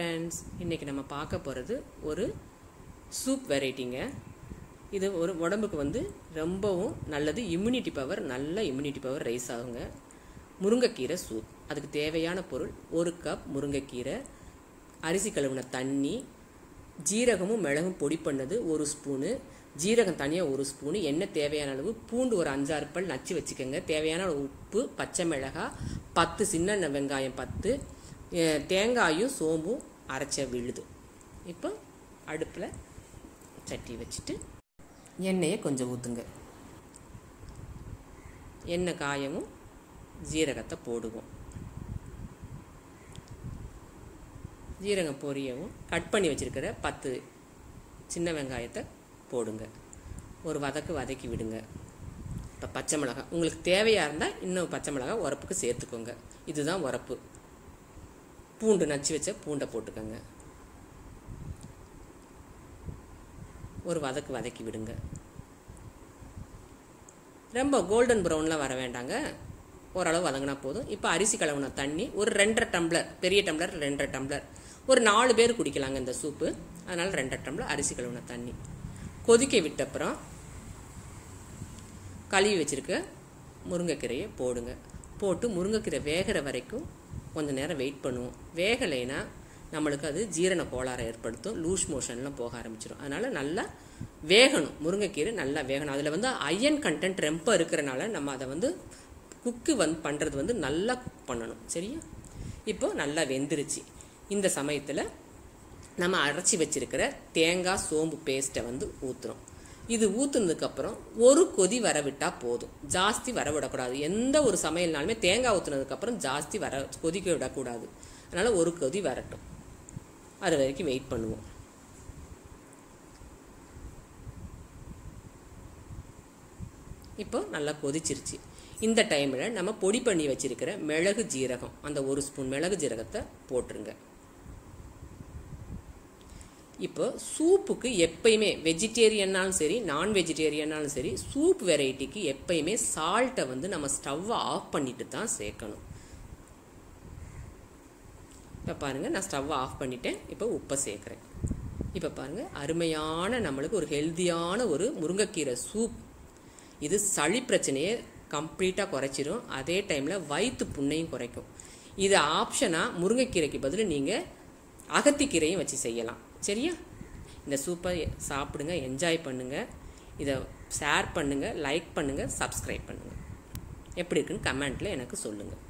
Friends இன்றைக்கி நம்ம பார்க்க போகிறது ஒரு சூப் வெரைட்டிங்க இது ஒரு உடம்புக்கு வந்து ரொம்பவும் நல்லது. இம்யூனிட்டி பவர் நல்ல இம்யூனிட்டி பவர் ரைஸ் ஆகுங்க. முருங்கைக்கீரை சூப் அதுக்கு தேவையான பொருள் ஒரு கப் முருங்கைக்கீரை அரிசி கழுவின தண்ணி ஜீரகமும் மிளகும் பொடி பண்ணது ஒரு ஸ்பூனு ஜீரகம் தனியாக ஒரு ஸ்பூனு எண்ணெய் தேவையான அளவு பூண்டு ஒரு அஞ்சாறு பல் நச்சு வச்சுக்கோங்க. தேவையான உப்பு பச்சை மிளகாய் பத்து சின்ன வெங்காயம் பத்து தேங்காயும் சோம்பும் அரைச்ச விழுது. இப்போ அடுப்பில் சட்டி வச்சுட்டு எண்ணெயை கொஞ்சம் ஊற்றுங்க எண்ணெய் காயமும் ஜீரகத்தை போடுவோம். ஜீரகம் பொரியவும் கட் பண்ணி வச்சுருக்கிற பத்து சின்ன வெங்காயத்தை போடுங்க. ஒரு வதக்கு வதக்கி விடுங்க. இப்போ பச்சை மிளகாய் உங்களுக்கு தேவையாக இருந்தால் இன்னும் பச்சை மிளகாய் உரப்புக்கு சேர்த்துக்கோங்க. இதுதான் உரப்பு. பூண்டு நச்சு வச்ச பூண்டை போட்டுக்கோங்க. ஒரு வதக்கு வதக்கி விடுங்க. ரொம்ப கோல்டன் ப்ரௌன்லாம் வர வேண்டாங்க. ஓரளவு வதங்கினா போதும். இப்போ அரிசி கலவுன தண்ணி ஒரு ரெண்டரை டம்ளர் பெரிய டம்ளர் ரெண்டரை டம்ளர். ஒரு நாலு பேர் குடிக்கலாங்க இந்த சூப்பு. அதனால் ரெண்டரை டம்ளர் அரிசி கழுவின தண்ணி. கொதிக்க விட்ட அப்புறம் கழுவி வச்சுருக்க முருங்கைக்கீரையை போடுங்க. போட்டு முருங்கைக்கீரை வேகிற வரைக்கும் கொஞ்சம் நேரம் வெயிட் பண்ணுவோம். வேகலைன்னா நம்மளுக்கு அது ஜீரண கோளாறை ஏற்படுத்தும். லூஸ் மோஷன்லாம் போக ஆரம்பிச்சிடும் அதனால் நல்லா வேகணும். முருங்கைக்கீரை நல்லா வேகணும். அதில் வந்து அயன் கண்டென்ட் ரொம்ப இருக்கிறனால நம்ம அதை வந்து குக்கு வந்து பண்ணுறது வந்து நல்லா குக் பண்ணணும். சரியா? இப்போ நல்லா வெந்துருச்சு. இந்த சமயத்தில் நம்ம அரைச்சி வச்சுருக்கிற தேங்காய் சோம்பு பேஸ்ட்டை வந்து ஊற்றுறோம் இது ஊற்றுனதுக்கப்புறம் ஒரு கொதி வர விட்டால் போதும். ஜாஸ்தி வர விடக்கூடாது எந்த ஒரு சமையல்னாலுமே தேங்காய் ஊற்றுனதுக்கப்புறம் ஜாஸ்தி வர கொதிக்க விடக்கூடாது. அதனால் ஒரு கொதி வரட்டும். அது வரைக்கும் வெயிட் பண்ணுவோம். இப்போ நல்லா கொதிச்சிருச்சு. இந்த டைமில் நம்ம பொடி பண்ணி வச்சிருக்கிற மிளகு ஜீரகம் அந்த ஒரு ஸ்பூன் மிளகு ஜீரகத்தை போட்டுருங்க. இப்போ சூப்புக்கு எப்பயுமே வெஜிடேரியன்னாலும் சரி நான் வெஜிடேரியன்னாலும் சரி சூப் வெரைட்டிக்கு எப்பயுமே சால்ட்டை வந்து நம்ம ஸ்டவ்வை ஆஃப் பண்ணிட்டு தான் சேர்க்கணும். இப்போ பாருங்கள் நான் ஸ்டவ்வை ஆஃப் பண்ணிட்டேன். இப்போ உப்பை சேர்க்குறேன். இப்போ பாருங்கள் அருமையான நம்மளுக்கு ஒரு ஹெல்த்தியான ஒரு முருங்கைக்கீரை சூப். இது சளி பிரச்சனையை கம்ப்ளீட்டாக குறைச்சிரும். அதே டைமில் வயிற்று புண்ணையும் குறைக்கும். இது ஆப்ஷனாக முருங்கைக்கீரைக்கு பதில் நீங்கள் அகத்திக்கீரையும் வச்சு செய்யலாம். சரியா? இந்த சூப்பை சாப்பிடுங்க என்ஜாய் பண்ணுங்கள் இதை ஷேர் பண்ணுங்கள் லைக் பண்ணுங்கள் சப்ஸ்கிரைப் பண்ணுங்கள் எப்படி இருக்குன்னு கமெண்ட்டில் எனக்கு சொல்லுங்கள்